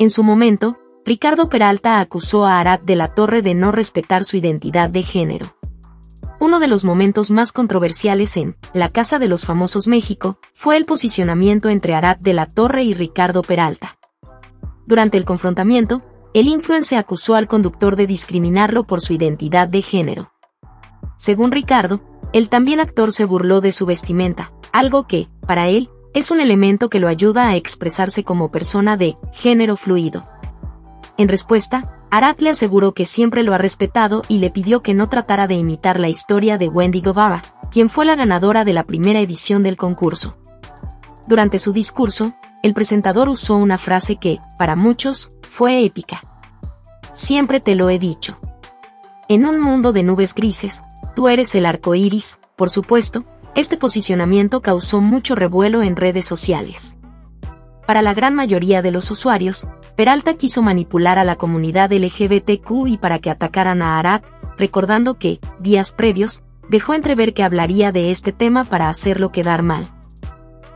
En su momento, Ricardo Peralta acusó a Arad de la Torre de no respetar su identidad de género. Uno de los momentos más controversiales en La Casa de los Famosos México fue el posicionamiento entre Arad de la Torre y Ricardo Peralta. Durante el confrontamiento, el influencer acusó al conductor de discriminarlo por su identidad de género. Según Ricardo, el también actor se burló de su vestimenta, algo que, para él, es un elemento que lo ayuda a expresarse como persona de género fluido. En respuesta, Arad le aseguró que siempre lo ha respetado y le pidió que no tratara de imitar la historia de Wendy Guevara, quien fue la ganadora de la primera edición del concurso. Durante su discurso, el presentador usó una frase que, para muchos, fue épica. Siempre te lo he dicho. En un mundo de nubes grises, tú eres el arco iris, por supuesto, este posicionamiento causó mucho revuelo en redes sociales. Para la gran mayoría de los usuarios, Peralta quiso manipular a la comunidad LGBTQ y para que atacaran a Arad, recordando que, días previos, dejó entrever que hablaría de este tema para hacerlo quedar mal.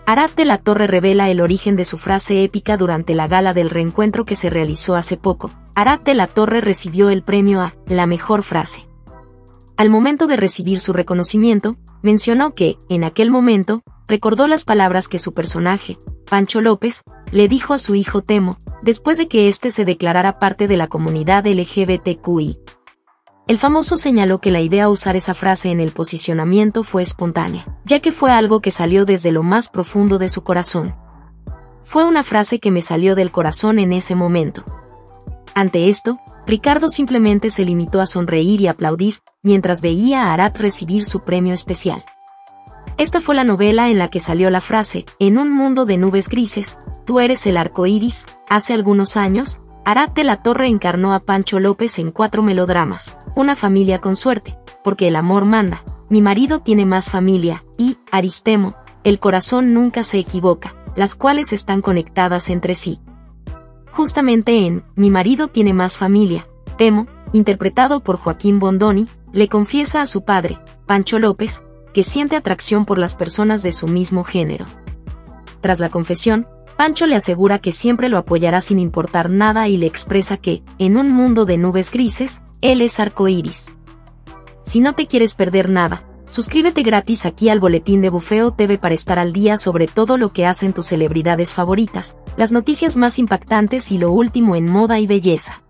Arad de la Torre revela el origen de su frase épica durante la gala del reencuentro que se realizó hace poco. Arad de la Torre recibió el premio a la mejor frase. Al momento de recibir su reconocimiento, mencionó que, en aquel momento, recordó las palabras que su personaje, Pancho López, le dijo a su hijo Temo, después de que éste se declarara parte de la comunidad LGBTQI. El famoso señaló que la idea usar esa frase en el posicionamiento fue espontánea, ya que fue algo que salió desde lo más profundo de su corazón. Fue una frase que me salió del corazón en ese momento. Ante esto, Ricardo simplemente se limitó a sonreír y aplaudir, mientras veía a Arad recibir su premio especial. Esta fue la novela en la que salió la frase, en un mundo de nubes grises, tú eres el arco iris. Hace algunos años, Arad de la Torre encarnó a Pancho López en cuatro melodramas, Una familia con suerte, porque el amor manda, Mi marido tiene más familia, y Aristemo, El corazón nunca se equivoca, las cuales están conectadas entre sí. Justamente en Mi marido tiene más familia, Temo, interpretado por Joaquín Bondoni, le confiesa a su padre, Pancho López, que siente atracción por las personas de su mismo género. Tras la confesión, Pancho le asegura que siempre lo apoyará sin importar nada y le expresa que, en un mundo de nubes grises, él es arcoíris. Si no te quieres perder nada, suscríbete gratis aquí al boletín de Bufeo TV para estar al día sobre todo lo que hacen tus celebridades favoritas, las noticias más impactantes y lo último en moda y belleza.